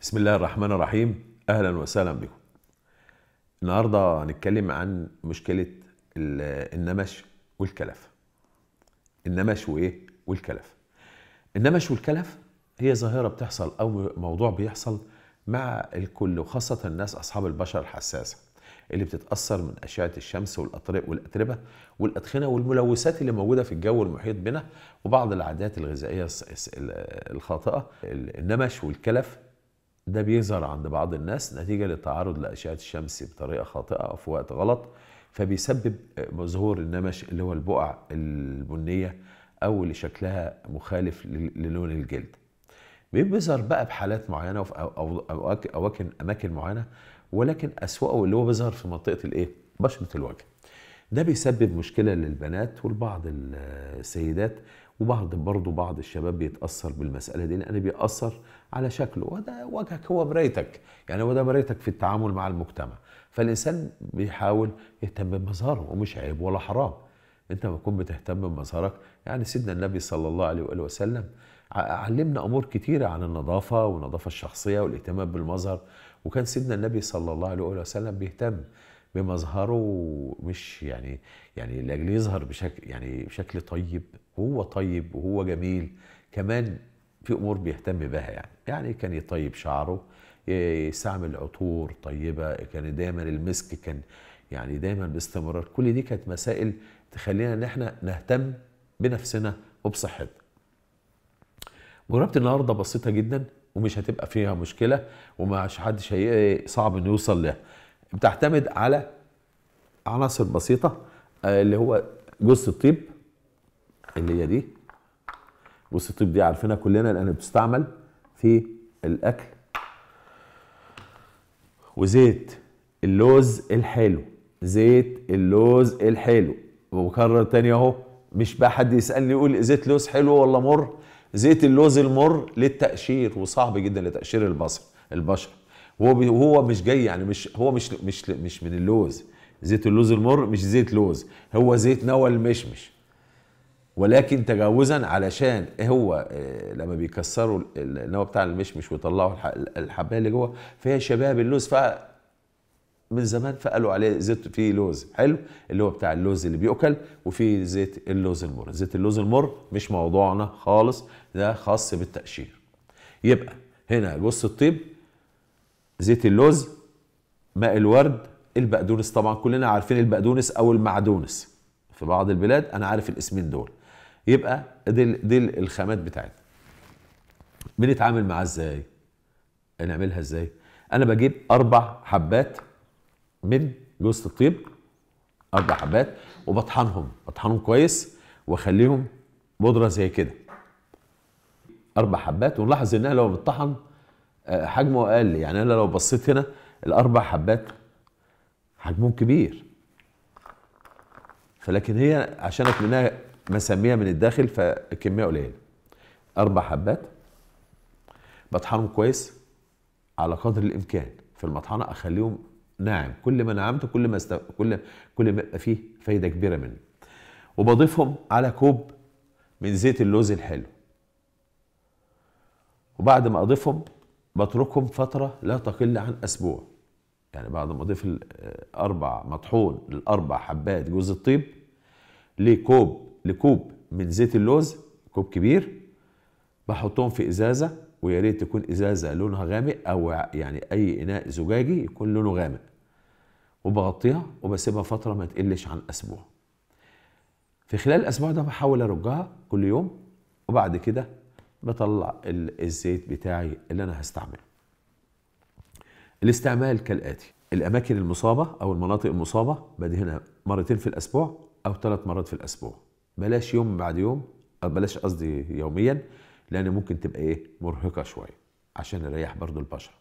بسم الله الرحمن الرحيم. أهلا وسهلا بكم. النهارده هنتكلم عن مشكلة ال- النمش والكلف. النمش وإيه؟ والكلف. النمش والكلف هي ظاهرة بتحصل أو موضوع بيحصل مع الكل وخاصة الناس أصحاب البشر الحساسة اللي بتتأثر من أشعة الشمس والأتربة والأدخنة والملوثات اللي موجودة في الجو المحيط بنا وبعض العادات الغذائية الخاطئة. النمش والكلف ده بيظهر عند بعض الناس نتيجة للتعرض لأشعة الشمس بطريقة خاطئة أو في وقت غلط فبيسبب ظهور النمش اللي هو البقع البنية أو اللي شكلها مخالف لل- للون الجلد بيظهر بقى بحالات معينة وفي أماكن معينة ولكن أسوأه اللي هو بيظهر في منطقة الإيه؟ بشرة الوجه. ده بيسبب مشكلة للبنات ولبعض السيدات وبعض برضه بعض الشباب بيتأثر بالمسألة دي لأن بيأثر على شكله. وده وجهك هو مرايتك يعني هو ده مرايتك في التعامل مع المجتمع. فالإنسان بيحاول يهتم بمظهره ومش عيب ولا حرام. أنت لما تكون بتهتم بمظهرك يعني سيدنا النبي صلى الله عليه وآله وسلم علمنا أمور كتيرة عن النظافة والنظافة الشخصية والإهتمام بالمظهر. وكان سيدنا النبي صلى الله عليه وآله وسلم بيهتم بمظهره مش يعني يعني لأجل يظهر بشكل يعني بشكل طيب وهو طيب وهو جميل كمان في أمور بيهتم بها يعني. يعني كان يطيب شعره يستعمل عطور طيبة كان دايما المسك كان يعني دايما باستمرار. كل دي كانت مسائل تخلينا إن إحنا نهتم بنفسنا وبصحتنا. مجربة النهارده بسيطة جدا ومش هتبقى فيها مشكلة ومش حدش صعب إنه يوصل لها. بتعتمد على عناصر بسيطة آه، اللي هو جوز الطيب اللي هي دي. جوز الطيب دي عارفينها كلنا لأنها بتستعمل في الأكل. وزيت اللوز الحلو زيت اللوز الحلو. وبكرر تاني أهو مش بقى حد يسألني يقول زيت لوز حلو ولا مر؟ زيت اللوز المر للتقشير وصعب جدا لتقشير البصر البشر. وهو وهو مش جاي يعني مش هو مش مش مش من اللوز. زيت اللوز المر مش زيت لوز. هو زيت نوى المشمش. ولكن تجاوزا علشان هو آه، لما بيكسروا ال- النوى بتاع المشمش ويطلعوا الح- الحبايه اللي جوه فهي شبه اللوز. ف من زمان فقالوا عليه زيت فيه لوز. حلو؟ اللي هو بتاع اللوز اللي بيؤكل وفي زيت اللوز المر. زيت اللوز المر مش موضوعنا خالص. ده خاص بالتقشير. يبقى هنا جوز الطيب. زيت اللوز ماء الورد البقدونس. طبعا كلنا عارفين البقدونس أو المعدونس في بعض البلاد أنا عارف الاسمين دول. يبقى دي دي ال- الخامات بتاعتنا. بنتعامل معاه إزاي؟ نعملها إزاي؟ أنا بجيب أربع حبات من جوز الطيب أربع حبات وبطحنهم. بطحنهم كويس وأخليهم بودرة زي كده. أربع حبات ونلاحظ إنها لو بتطحن حجمه أقل. يعني أنا لو بصيت هنا الأربع حبات حجمهم كبير. فلكن هي عشان منها مسميها من الداخل فالكمية قليلة. أربع حبات بطحنهم كويس على قدر الإمكان. في المطحنة أخليهم ناعم. كل ما نعمته كل ما است... كل كل ما فيه فايدة كبيرة منه. وبضيفهم على كوب من زيت اللوز الحلو. وبعد ما أضيفهم بتركهم فترة لا تقل عن أسبوع. يعني بعد ما اضيف الأربع مطحون الأربع حبات جوز الطيب لكوب لكوب من زيت اللوز كوب كبير بحطهم في إزازة ويا ريت تكون إزازة لونها غامق أو يعني أي إناء زجاجي يكون لونه غامق. وبغطيها وبسيبها فترة ما تقلش عن أسبوع. في خلال الأسبوع ده بحاول أرجها كل يوم وبعد كده بطلع ال- الزيت بتاعي اللي أنا هستعمله. الاستعمال كالآتي. الأماكن المصابة أو المناطق المصابة بدهنها مرتين في الأسبوع أو ثلاث مرات في الأسبوع. بلاش يوم بعد يوم أو بلاش قصدي يوميا لأن ممكن تبقى إيه؟ مرهقة شوية عشان نريح برضو البشرة.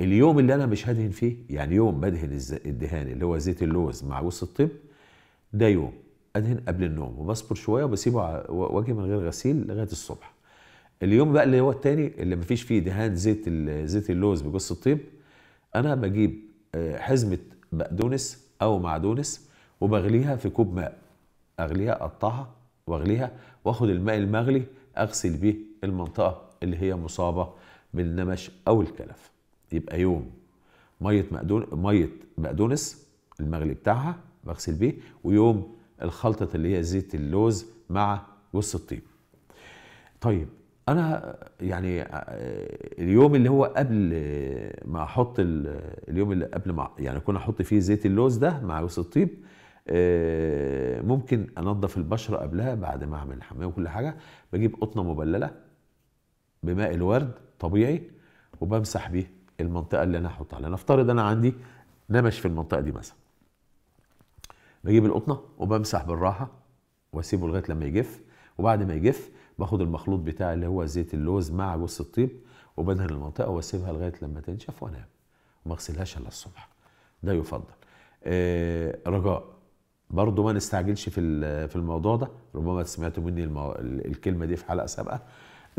اليوم اللي أنا مش هدهن فيه يعني يوم بدهن الدهان اللي هو زيت اللوز مع جوز الطب ده يوم. أدهن قبل النوم وبصبر شوية وبسيبه ع- وجه من غير غسيل لغاية الصبح. اليوم بقى اللي هو التاني اللي مفيش فيه دهان زيت زيت اللوز بجوز الطيب أنا بجيب آه، حزمة بقدونس أو معدونس وبغليها في كوب ماء أغليها أقطعها وأغليها وآخد الماء المغلي أغسل بيه المنطقة اللي هي مصابة من النمش أو الكلف. يبقى يوم مية مقدون مية بقدونس المغلي بتاعها بغسل بيه ويوم الخلطة اللي هي زيت اللوز مع جوز الطيب. طيب أنا يعني اليوم اللي هو قبل ما أحط اليوم اللي قبل ما يعني أكون أحط فيه زيت اللوز ده مع جوز الطيب ممكن أنضف البشرة قبلها بعد ما أعمل الحمام وكل حاجة. بجيب قطنة مبللة بماء الورد طبيعي وبمسح بيه المنطقة اللي أنا هحط عليها نفترض أنا عندي نمش في المنطقة دي مثلا. بجيب القطنة وبمسح بالراحة وأسيبه لغاية لما يجف. وبعد ما يجف باخد المخلوط بتاعي اللي هو زيت اللوز مع جوز الطيب وبدهن المنطقة واسيبها لغاية لما تنشف وأنام وما اغسلهاش إلا الصبح. ده يفضل. آه رجاء برضو ما نستعجلش في في الموضوع ده. ربما سمعتوا مني المو... الكلمة دي في حلقة سابقة.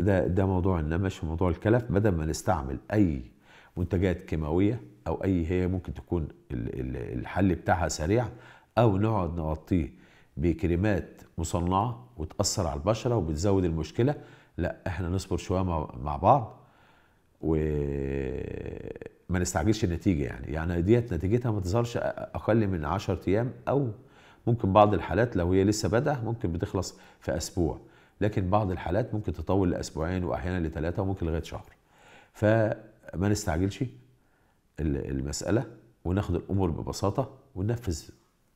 ده ده موضوع النمش وموضوع الكلف. بدل ما نستعمل أي منتجات كيماوية أو أي هي ممكن تكون الحل بتاعها سريع أو نقعد نغطيه بكريمات مصنعة وتأثر على البشرة وبتزود المشكلة لا إحنا نصبر شوية مع بعض وما نستعجلش النتيجة يعني. يعني ديت نتيجتها ما تظهرش أقل من 10 أيام أو ممكن بعض الحالات لو هي لسه بادئة ممكن بتخلص في أسبوع لكن بعض الحالات ممكن تطول لأسبوعين وأحيانا لثلاثه وممكن لغاية شهر. فما نستعجلش المسألة وناخد الأمور ببساطة وننفذ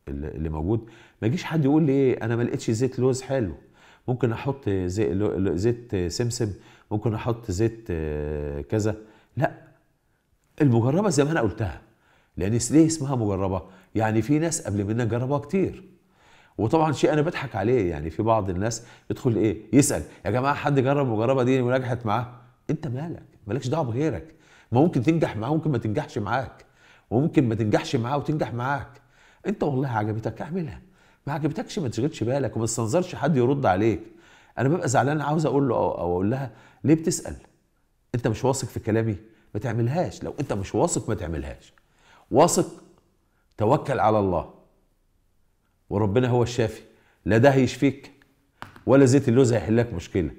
اللي موجود. ما يجيش حد يقول لي إيه أنا ما لقيتش زيت لوز حلو. ممكن أحط زي زيت سمسم ممكن أحط زيت كذا. لا المجربة زي ما أنا قلتها. لأن ليه اسمها مجربة؟ يعني في ناس قبل منا جربوها كتير. وطبعا شيء أنا بضحك عليه. يعني في بعض الناس يدخل إيه يسأل يا جماعة حد جرب المجربة دي ونجحت معاه؟ أنت مالك؟ مالكش دعوة بغيرك. ما ممكن تنجح معاه ممكن ما تنجحش معاك. وممكن ما تنجحش معاه وتنجح معاك. انت والله عجبتك اعملها. ما عجبتكش ما تشغلش بالك وما تستنظرش حد يرد عليك. أنا ببقى زعلان عاوز أقول له أو أقول لها ليه بتسأل؟ انت مش واثق في كلامي؟ ما تعملهاش. لو انت مش واثق ما تعملهاش. واثق توكل على الله. وربنا هو الشافي. لا ده هيشفيك ولا زيت اللوز هيحل لك مشكلة.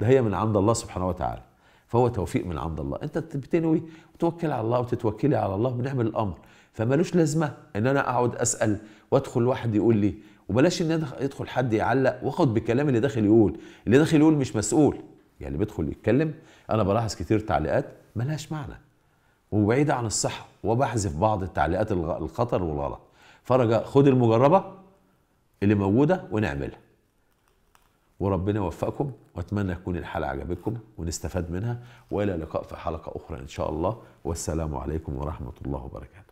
ده هي من عند الله سبحانه وتعالى. فهو توفيق من عند الله. انت بتنوي وتوكل على الله وتتوكلي على الله بنعمل الأمر. فمالوش لازمة إن أنا أقعد أسأل وأدخل واحد يقول لي وبلاش إن يدخل حد يعلق وأخد بالكلام اللي داخل يقول. اللي داخل يقول مش مسؤول. يعني بيدخل يتكلم أنا بلاحظ كتير تعليقات ملهاش معنى. وبعيدة عن الصحة وبحذف بعض التعليقات الخطر والغلط. فرجاء خد المجربة اللي موجودة ونعملها. وربنا يوفقكم وأتمنى تكون الحلقة عجبتكم ونستفاد منها. وإلى اللقاء في حلقة أخرى إن شاء الله. والسلام عليكم ورحمة الله وبركاته.